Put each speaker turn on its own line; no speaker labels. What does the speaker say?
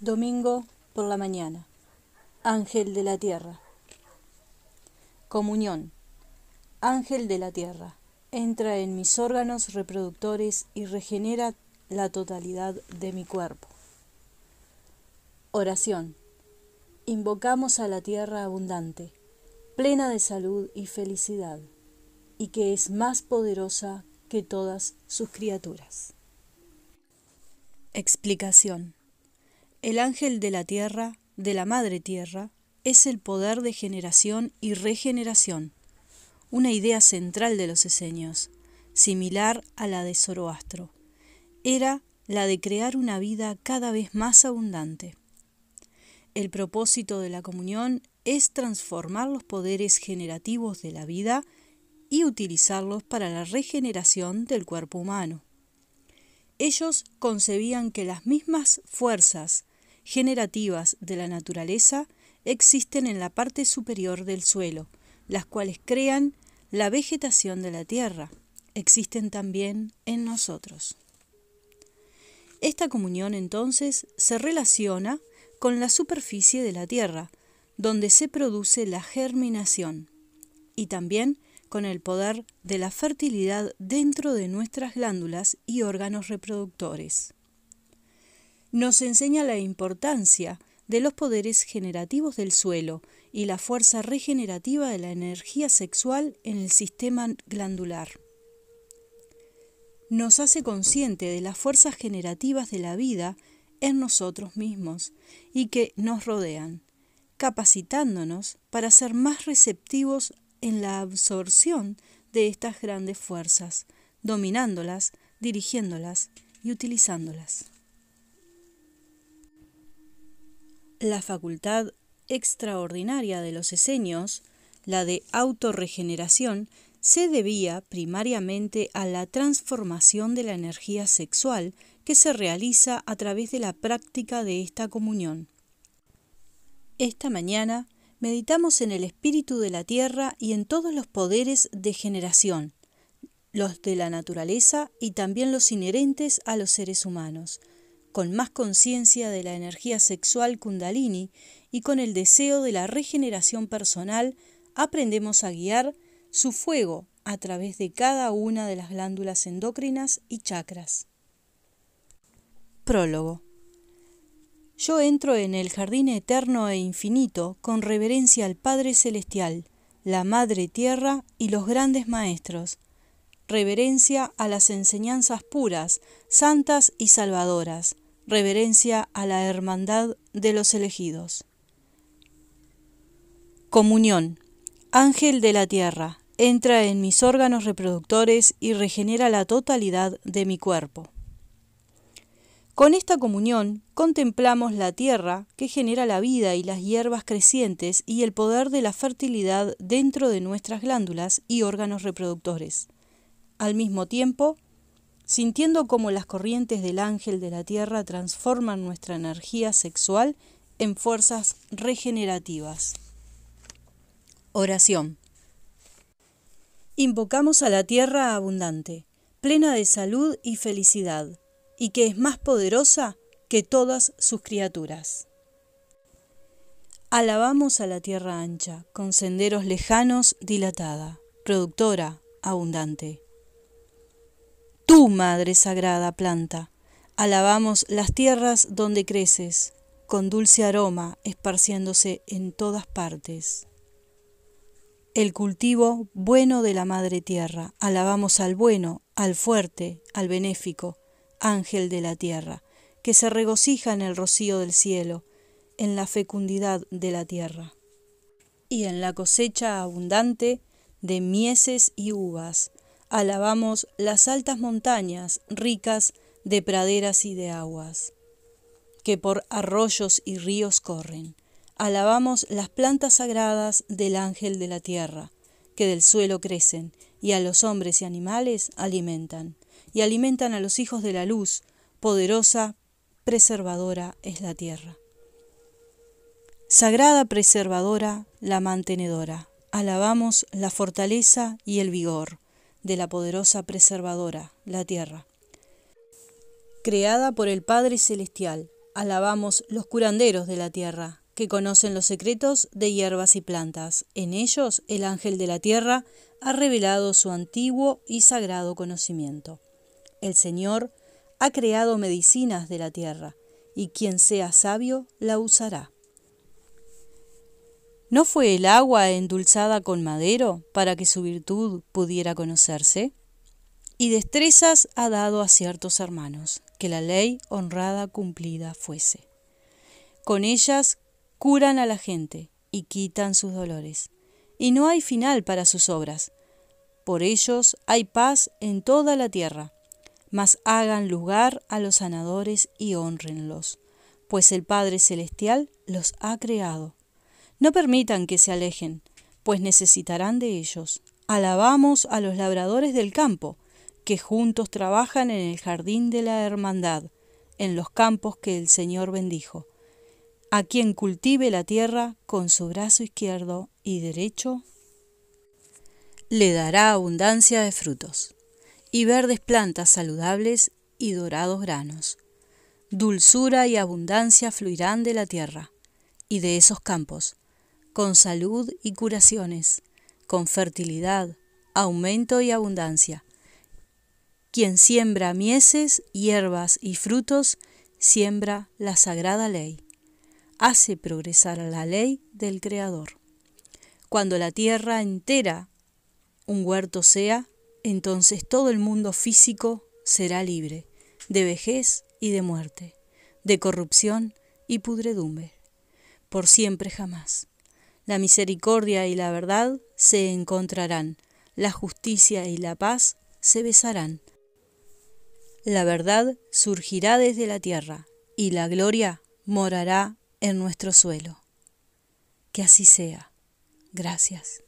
Domingo por la mañana. Ángel de la tierra. Comunión. Ángel de la tierra. Entra en mis órganos reproductores y regenera la totalidad de mi cuerpo. Oración. Invocamos a la tierra abundante, plena de salud y felicidad, y que es más poderosa que todas sus criaturas. Explicación. El ángel de la tierra, de la madre tierra, es el poder de generación y regeneración, una idea central de los esenios, similar a la de Zoroastro. Era la de crear una vida cada vez más abundante. El propósito de la comunión es transformar los poderes generativos de la vida y utilizarlos para la regeneración del cuerpo humano. Ellos concebían que las mismas fuerzas generativas de la naturaleza existen en la parte superior del suelo, las cuales crean la vegetación de la tierra. Existen también en nosotros. Esta comunión entonces se relaciona con la superficie de la tierra, donde se produce la germinación, y también con el poder de la fertilidad dentro de nuestras glándulas y órganos reproductores nos enseña la importancia de los poderes generativos del suelo y la fuerza regenerativa de la energía sexual en el sistema glandular. Nos hace consciente de las fuerzas generativas de la vida en nosotros mismos y que nos rodean, capacitándonos para ser más receptivos en la absorción de estas grandes fuerzas, dominándolas, dirigiéndolas y utilizándolas. La facultad extraordinaria de los esenios, la de autorregeneración, se debía primariamente a la transformación de la energía sexual que se realiza a través de la práctica de esta comunión. Esta mañana meditamos en el espíritu de la tierra y en todos los poderes de generación, los de la naturaleza y también los inherentes a los seres humanos, con más conciencia de la energía sexual kundalini y con el deseo de la regeneración personal, aprendemos a guiar su fuego a través de cada una de las glándulas endócrinas y chakras. Prólogo. Yo entro en el jardín eterno e infinito con reverencia al Padre Celestial, la Madre Tierra y los grandes Maestros, reverencia a las enseñanzas puras, santas y salvadoras, reverencia a la hermandad de los elegidos. Comunión. Ángel de la tierra, entra en mis órganos reproductores y regenera la totalidad de mi cuerpo. Con esta comunión contemplamos la tierra que genera la vida y las hierbas crecientes y el poder de la fertilidad dentro de nuestras glándulas y órganos reproductores. Al mismo tiempo, sintiendo cómo las corrientes del ángel de la tierra transforman nuestra energía sexual en fuerzas regenerativas. Oración. Invocamos a la tierra abundante, plena de salud y felicidad, y que es más poderosa que todas sus criaturas. Alabamos a la tierra ancha, con senderos lejanos dilatada, productora, abundante tú, Madre Sagrada Planta. Alabamos las tierras donde creces, con dulce aroma esparciéndose en todas partes. El cultivo bueno de la Madre Tierra. Alabamos al bueno, al fuerte, al benéfico, ángel de la tierra, que se regocija en el rocío del cielo, en la fecundidad de la tierra, y en la cosecha abundante de mieses y uvas, alabamos las altas montañas ricas de praderas y de aguas, que por arroyos y ríos corren. Alabamos las plantas sagradas del ángel de la tierra, que del suelo crecen, y a los hombres y animales alimentan, y alimentan a los hijos de la luz, poderosa, preservadora es la tierra. Sagrada preservadora, la mantenedora, alabamos la fortaleza y el vigor de la poderosa preservadora, la tierra. Creada por el Padre Celestial, Alabamos los curanderos de la tierra, que conocen los secretos de hierbas y plantas. En ellos el ángel de la tierra ha revelado su antiguo y sagrado conocimiento. El Señor ha creado medicinas de la tierra, y quien sea sabio la usará. ¿No fue el agua endulzada con madero para que su virtud pudiera conocerse? Y destrezas ha dado a ciertos hermanos, que la ley honrada cumplida fuese. Con ellas curan a la gente y quitan sus dolores, y no hay final para sus obras. Por ellos hay paz en toda la tierra, mas hagan lugar a los sanadores y honrenlos, pues el Padre Celestial los ha creado no permitan que se alejen, pues necesitarán de ellos. Alabamos a los labradores del campo, que juntos trabajan en el jardín de la hermandad, en los campos que el Señor bendijo. A quien cultive la tierra con su brazo izquierdo y derecho, le dará abundancia de frutos, y verdes plantas saludables y dorados granos. Dulzura y abundancia fluirán de la tierra y de esos campos, con salud y curaciones, con fertilidad, aumento y abundancia. Quien siembra mieses, hierbas y frutos, siembra la sagrada ley. Hace progresar a la ley del Creador. Cuando la tierra entera un huerto sea, entonces todo el mundo físico será libre de vejez y de muerte, de corrupción y pudredumbre, por siempre jamás. La misericordia y la verdad se encontrarán, la justicia y la paz se besarán. La verdad surgirá desde la tierra y la gloria morará en nuestro suelo. Que así sea. Gracias.